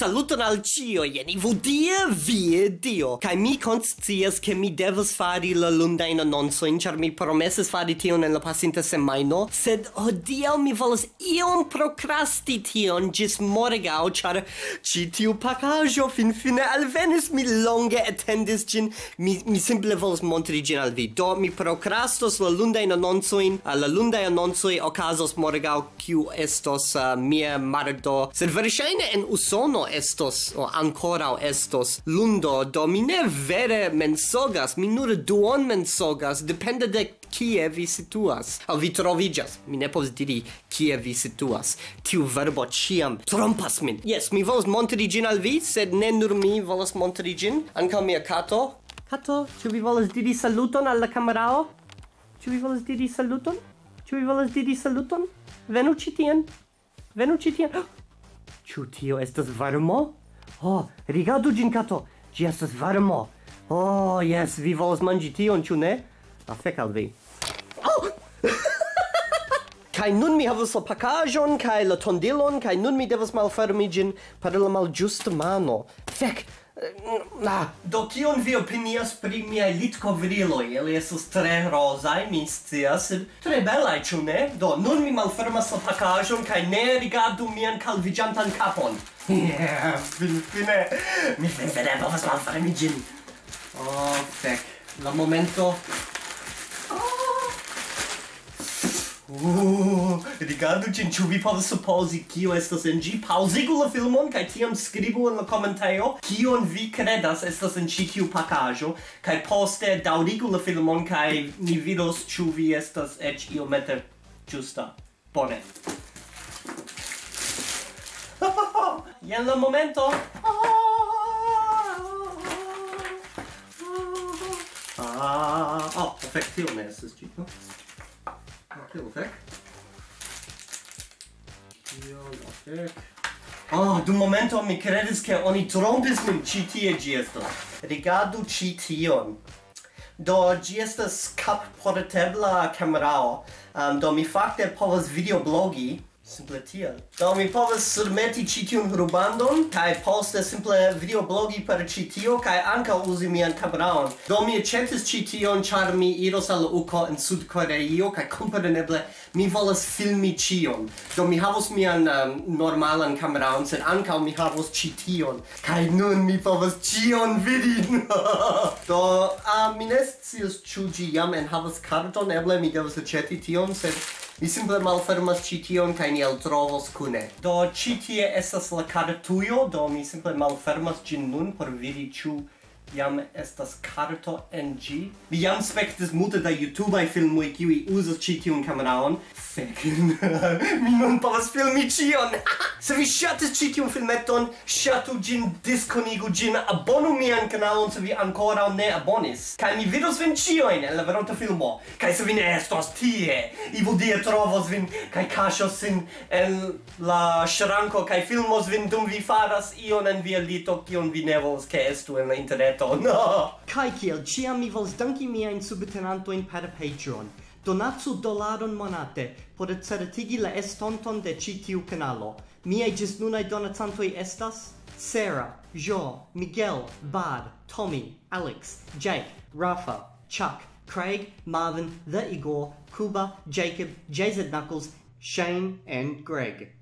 Saluton al cio, jeni vu die, vie dio. Kai mi conscias che mi devas fari la lundain annonsoin, char mi promeses fari tion en la pasinta semaino, sed hodiau mi volas iom procrasti tion gis morgau, char ci tiu pacajo fin fine alvenis mi longe attendis gin, mi, mi simple volas montri gin al vi. Do mi procrastos la lunda in lundain annonsoin, la lunda lundain annonsoi ocasos morgau, kiu estos uh, mia mardo, sed verŝajne en Usono estos o ancora estos lundo do mi ne vere mensogas mi nur duon mensogas depende de kie vi situas. Al vi trovigas mi ne povas diri kie vi situas. Tiu verbo ciam trompas min. Yes mi volas montri gin al vi sed ne nur mi volas montri gin anka mia kato. Kato ĉu vi volas diri saluton al la kamerao? Ĉu vi volas diri saluton? Ĉu vi volas diri saluton? Venu ĉi tien. Venu ĉi tien. Ĉu tio estas varmo? Ho, oh, rigardu ĝin kato, ĝi estas varmo. Oh, jes, vi volas manĝi tion, ĉu ne? A fek al vi. Oh! Kai nun mi havas la pakaĵon kaj la tondilon kaj nun mi devas malfermi ĝin per la malĝusta mano. Fek, Na, do kion vi opinias pri miaj litkovriloj? Ili estas tre rozaj, mi scias, tre belaj, ĉu ne? Do, nun mi malfermas la pakaĵon kaj ne rigardu mian kalviĝantan kapon. Yeah, fin, fine, mi finfine povas malfermi ĝin. Oh, fek, la momento Uh, rigardu cin, ciu vi povas supposi kio estas en gi? Pausigu la filmon kaj tiam skribu en la commentaio kion vi credas estas en ci tiu pakaĵo kaj poste daurigu la filmon kaj ni vidos ciu vi estas eĉ iomete giusta. Bone. Ien la momento. Ah, oh, perfect, tio ne estas ĝi ofte, ofek. Ion, ofek. Oh, ah, dum momento mi credis che oni trompis min ci tie gi estas. Rigardu ci tion. Do, gi estas cap portatebla camerao. Um, do, mi fakte povas videoblogi Simple tiel. Do mi povas surmeti ĉi tiun rubandon kaj poste simple videoblogi per ĉi tio kaj ankaŭ uzi mian kameraon. Do mi aĉetis ĉi tion ĉar mi iros al Uko en Sudkoreio kaj kompreneble mi volas filmi ĉion. Do mi havos mian um, normalan kameraon sed ankaŭ mi havos ĉi tion kaj nun mi povas ĉion vidi. Do uh, mi ne scias ĉu ĝi jam enhavas karton eble mi devas aĉeti tion sed Mi simple malfermas ĉi tion kaj ni eltrovos kune. Do ĉi tie estas la kartujo, do mi simple malfermas ĝin nun por vidi ĉu jam estas karto en ĝi. Mi jam spektis multe da YouTubeaj filmoj kiuj uzas ĉi tiun kameraon. Fek, mi nun povas filmi ĉion! Se vi ŝatis ĉi tiun filmeton, ŝatu ĝin, diskonigu ĝin, abonu mian kanalon se vi ankoraŭ ne abonis. Kaj mi vidos vin ĉiujn en la veronta filmo. Kaj se vi ne estos tie, Ivo die trovos vin kaj kaŝos sin en la ŝranko kaj filmos vin dum vi faras ion en via lito kion vi ne volas ke estu en la interneto. No! Kaj kiel ĉiam mi volas danki miajn subtenantojn per Patreon. Donatsu dolaron monate por certigi la estonton de ĉi tiu kanalo. Miaj ĝisnunaj donacantoj estas Sarah, Jo, Miguel, Bad, Tommy, Alex, Jake, Rafa, Chuck, Craig, Marvin, The Igor, Kuba, Jacob, JZ Knuckles, Shane, and Greg.